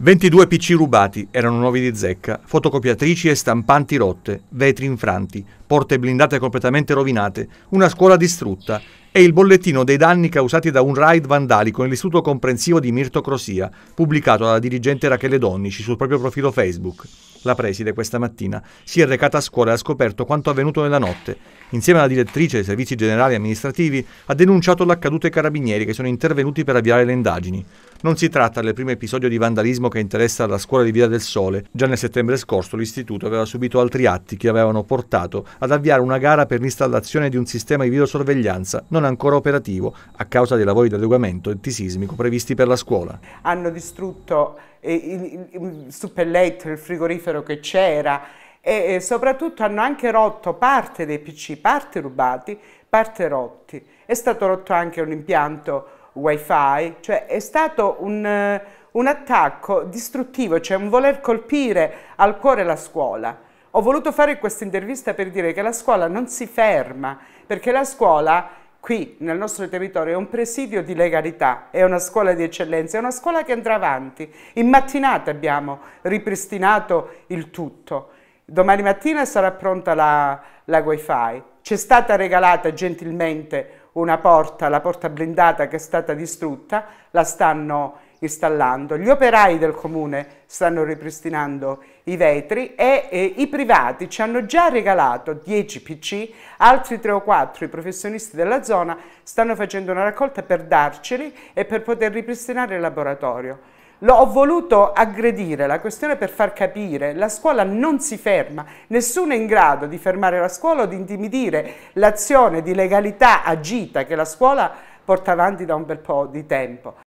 22 PC rubati, erano nuovi di zecca, fotocopiatrici e stampanti rotte, vetri infranti, porte blindate completamente rovinate, una scuola distrutta e il bollettino dei danni causati da un raid vandalico nell'istituto comprensivo di Mirto Crosia, pubblicato dalla dirigente Rachele Donnici sul proprio profilo Facebook. La preside questa mattina si è recata a scuola e ha scoperto quanto avvenuto nella notte. Insieme alla direttrice dei servizi generali amministrativi ha denunciato l'accaduto ai carabinieri che sono intervenuti per avviare le indagini. Non si tratta del primo episodio di vandalismo che interessa la scuola di Via del Sole. Già nel settembre scorso l'istituto aveva subito altri atti che avevano portato ad avviare una gara per l'installazione di un sistema di videosorveglianza non ancora operativo a causa dei lavori di adeguamento antisismico previsti per la scuola. Hanno distrutto eh, il, suppelletto, il frigorifero che c'era e, soprattutto hanno anche rotto parte dei PC, parte rubati, parte rotti. È stato rotto anche un impianto wifi, cioè è stato un, un attacco distruttivo, cioè un voler colpire al cuore la scuola. Ho voluto fare questa intervista per dire che la scuola non si ferma, perché la scuola qui nel nostro territorio è un presidio di legalità, è una scuola di eccellenza, è una scuola che andrà avanti. In mattinata abbiamo ripristinato il tutto. Domani mattina sarà pronta la, la wifi. Ci è stata regalata gentilmente una porta, la porta blindata che è stata distrutta, la stanno installando. Gli operai del comune stanno ripristinando i vetri e, e i privati ci hanno già regalato 10 PC, altri 3 o 4 i professionisti della zona stanno facendo una raccolta per darceli e per poter ripristinare il laboratorio. L'ho voluto aggredire la questione per far capire la scuola non si ferma, nessuno è in grado di fermare la scuola o di intimidire l'azione di legalità agita che la scuola porta avanti da un bel po' di tempo.